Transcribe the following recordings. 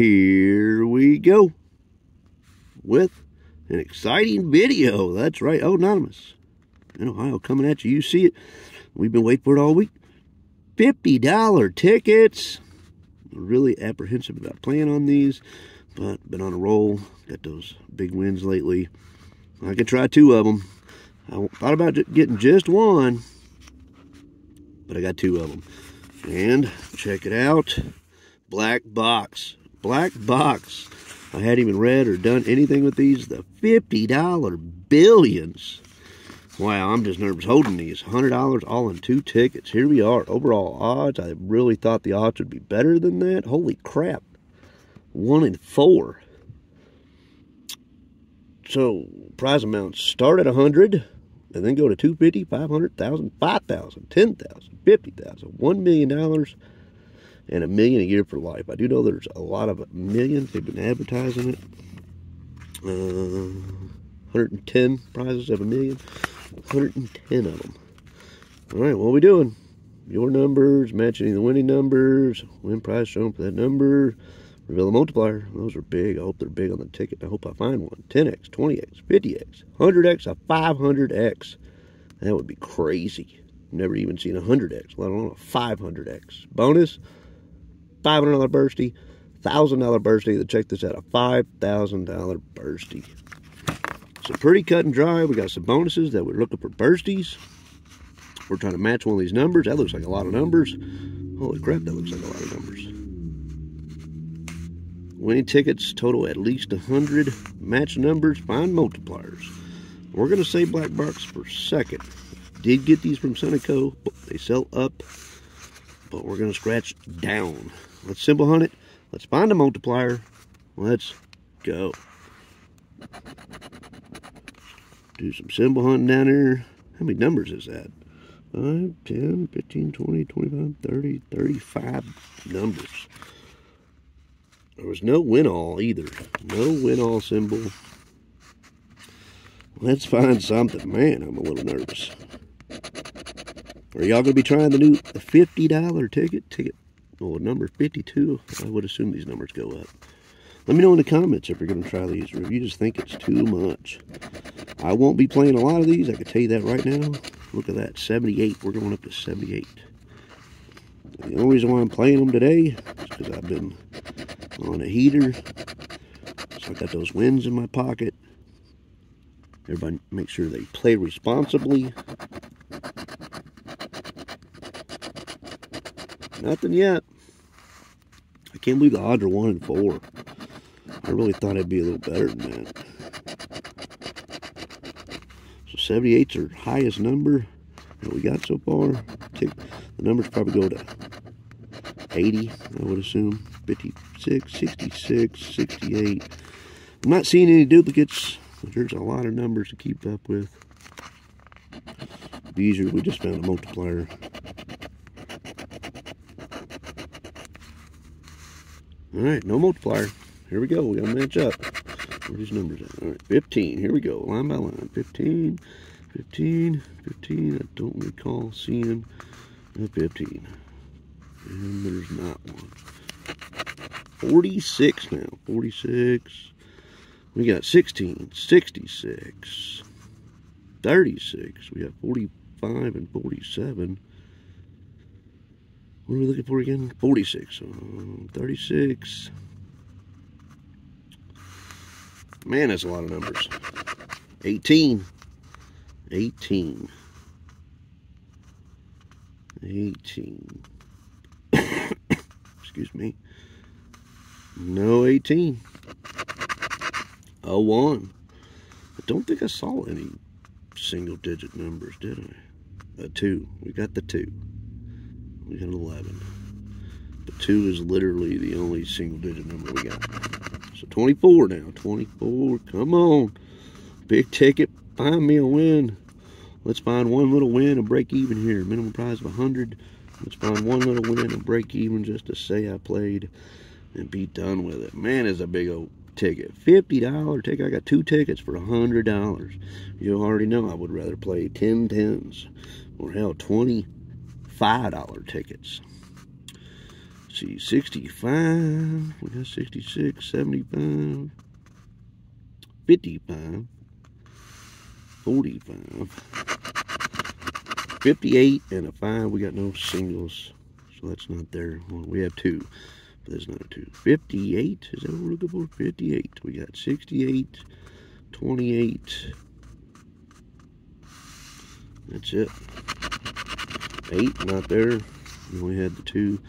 here we go with an exciting video. That's right, Ononymous in Ohio coming at you. You see it. We've been waiting for it all week. $50 tickets. Really apprehensive about playing on these, but been on a roll. Got those big wins lately. I could try two of them. I thought about getting just one, but I got two of them. And check it out. Black box. Black box. I hadn't even read or done anything with these. The $50 billions. Wow, I'm just nervous holding these. $100 all in two tickets. Here we are. Overall odds. I really thought the odds would be better than that. Holy crap. One in four. So, prize amounts start at 100 and then go to 250, 500,000, 5,000, 10,000, 50,000, $1 million and a million a year for life. I do know there's a lot of millions. They've been advertising it. Uh, 110 prizes of a million. 110 of them. All right, what are we doing? Your numbers, matching the winning numbers, win prize shown for that number, reveal the multiplier. Those are big. I hope they're big on the ticket. I hope I find one. 10x, 20x, 50x, 100x, a 500x. That would be crazy. Never even seen a 100x, let alone a 500x. Bonus, $500 bursty, $1,000 bursty. Check this out, a $5,000 bursty. So pretty cut and dry. We got some bonuses that we're looking for bursties. We're trying to match one of these numbers. That looks like a lot of numbers. Holy crap, that looks like a lot of numbers. Winning tickets total at least 100. Match numbers, find multipliers. We're going to say black box for second. Did get these from Sunoco. They sell up, but we're going to scratch down. Let's symbol hunt it. Let's find a multiplier. Let's go do some symbol hunting down here. How many numbers is that? 5, 10, 15, 20, 25, 30, 35 numbers. There was no win all either. No win all symbol. Let's find something. Man, I'm a little nervous. Are y'all going to be trying the new $50 ticket? Ticket, oh, number 52. I would assume these numbers go up. Let me know in the comments if you're going to try these or if you just think it's too much. I won't be playing a lot of these. I can tell you that right now. Look at that, 78. We're going up to 78. The only reason why I'm playing them today is because I've been on a heater. So I got those wins in my pocket. Everybody make sure they play responsibly. Nothing yet. I can't believe the odds are 1 and 4. I really thought I'd be a little better than that. So 78's our highest number that we got so far. The numbers probably go to 80, I would assume. 56, 66, 68. I'm not seeing any duplicates. There's a lot of numbers to keep up with. These are, we just found a multiplier. All right, no multiplier. Here we go. We got to match up. Where these numbers at? All right, 15. Here we go. Line by line. 15, 15, 15. I don't recall seeing a 15. And there's not one. 46 now. 46. We got 16, 66, 36. We have 45 and 47. What are we looking for again? 46. Um, 36. Man, that's a lot of numbers. 18. 18. 18. Excuse me. No 18. A 01. I don't think I saw any single digit numbers, did I? A 2. We got the 2. We got 11. The 2 is literally the only single digit number we got. So 24 now. 24. Come on. Big ticket. Find me a win. Let's find one little win and break even here. Minimum prize of 100. Let's find one little win and break even just to say I played and be done with it. Man, is a big old ticket. $50 ticket. I got two tickets for $100. You already know I would rather play 10 tens or hell, $25 tickets. see, 65. We got 66, 75, 55, 45, 58, and a 5. We got no singles, so that's not there. Well, we have two, but there's not a 2. 58, is that what we're looking for? 58. We got 68, 28. That's it. 8, not there. We had the two.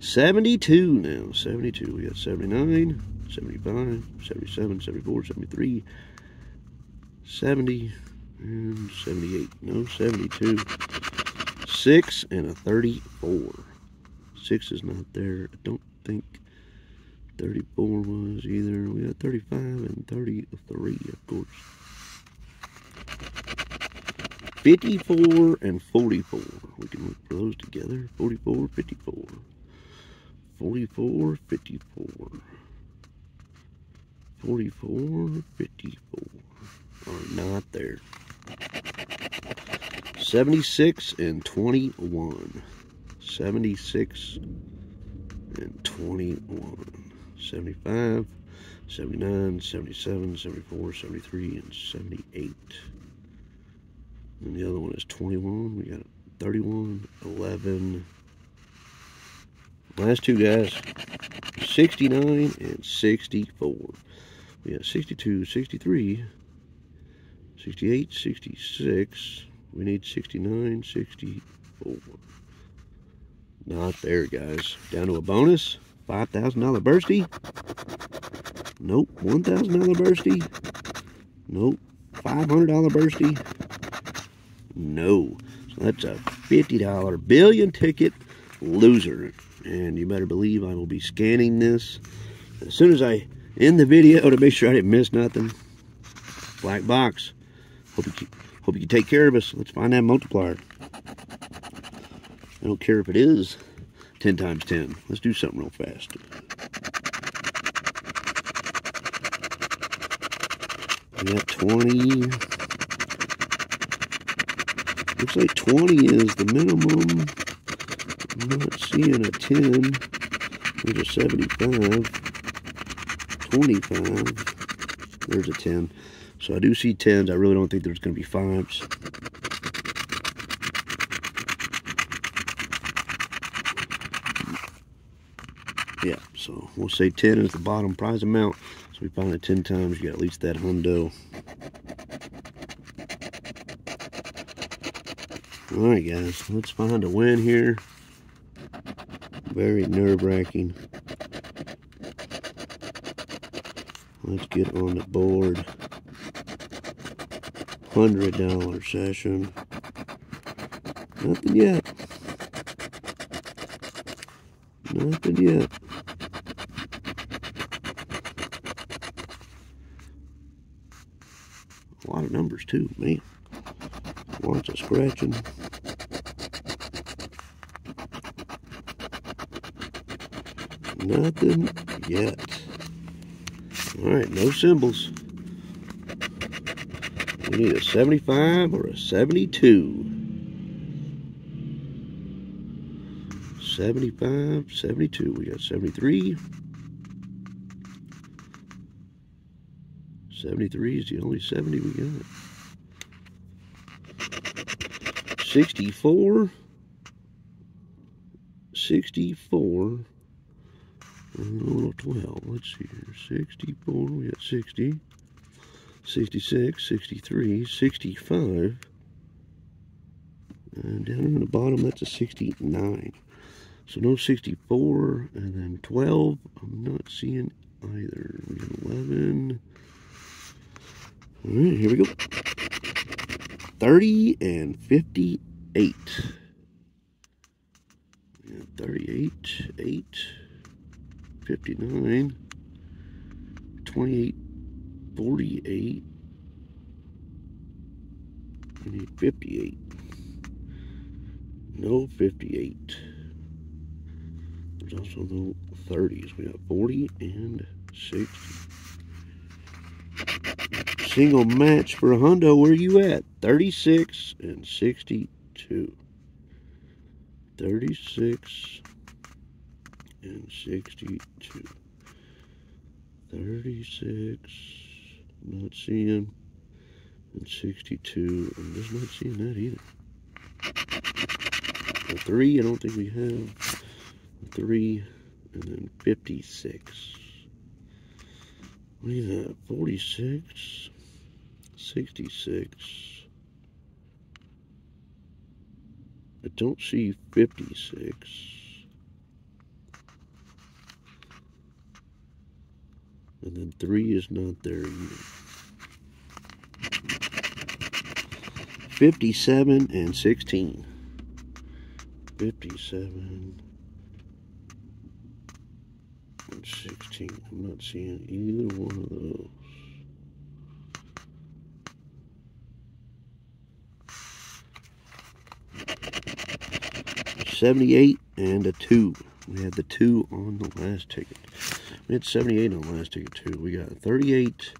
72 now. 72. We got 79, 75, 77, 74, 73, 70, and 78. No, 72. 6 and a 34. 6 is not there. I don't think 34 was either. We got 35 and 33, of course. 54 and 44. We can for those together. 44, 54. 44, 54. 44, 54 are not there. 76 and 21. 76 and 21. 75, 79, 77, 74, 73, and 78. And the other one is 21. We got 31, 11. Last two guys, 69 and 64. We got 62, 63, 68, 66. We need 69, 64. Not there, guys. Down to a bonus. $5,000 bursty. Nope. $1,000 bursty. Nope. $500 bursty. No. So that's a $50 billion ticket loser. And you better believe I will be scanning this as soon as I end the video to make sure I didn't miss nothing. Black box. Hope you, hope you can take care of us. Let's find that multiplier. I don't care if it is 10 times 10. Let's do something real fast. We got 20. Looks like 20 is the minimum. I'm not seeing a 10. There's a 75. 25. There's a 10. So I do see 10s. I really don't think there's going to be 5s. Yeah, so we'll say 10 is the bottom prize amount. So we find it 10 times, you got at least that hundo. Alright guys, let's find a win here. Very nerve-wracking. Let's get on the board. $100 session. Nothing yet. Nothing yet. A lot of numbers too, man. Lots of scratching. Nothing yet. Alright, no symbols. We need a 75 or a 72. 75, 72. We got 73. 73 is the only 70 we got. 64. 64. Oh, 12. Let's see here. 64. We got 60. 66, 63, 65. And down in the bottom, that's a 69. So no 64, and then 12, I'm not seeing either. 11. All right, here we go. 30 and 58. 38, 8, 59, 28, 48. We need 58. No 58. There's also no 30s. We got 40 and 60. Single match for a hundo. Where are you at? 36 and 62. 36 and 62. 36, not seeing, and 62. I'm just not seeing that either. A 3, I don't think we have. A 3, and then 56. What is that? 46, 66. I don't see 56. And then 3 is not there either. 57 and 16. 57 and 16. I'm not seeing either one of those. Seventy-eight and a two. We had the two on the last ticket. We had 78 on the last ticket too. We got 38,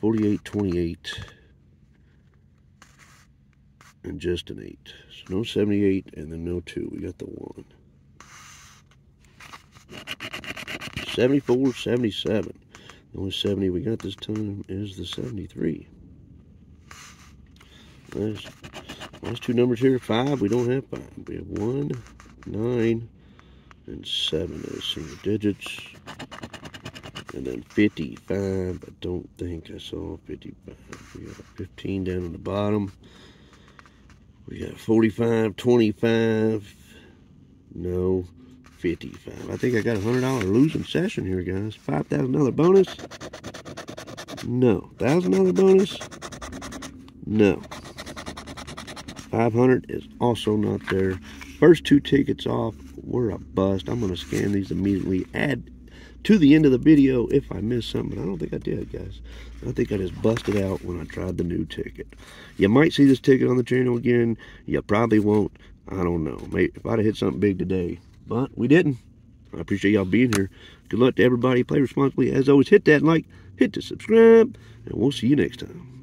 48, 28, and just an 8. So no 78 and then no 2. We got the 1. 74, 77. The only 70 we got this time is the 73. Last, last two numbers here, 5. We don't have 5. We have 1, 9, and 7 as single digits. And then 55, I don't think I saw 55. We got 15 down on the bottom. We got 45, 25, no, 55. I think I got a $100 losing session here, guys. $5,000 bonus? No. $1,000 bonus? No. 500 is also not there. First two tickets off We're a bust. I'm going to scan these immediately. Add to the end of the video if I missed something. I don't think I did, guys. I think I just busted out when I tried the new ticket. You might see this ticket on the channel again. You probably won't. I don't know. Maybe if I'd have hit something big today. But we didn't. I appreciate y'all being here. Good luck to everybody. Play responsibly. As always, hit that like, hit the subscribe, and we'll see you next time.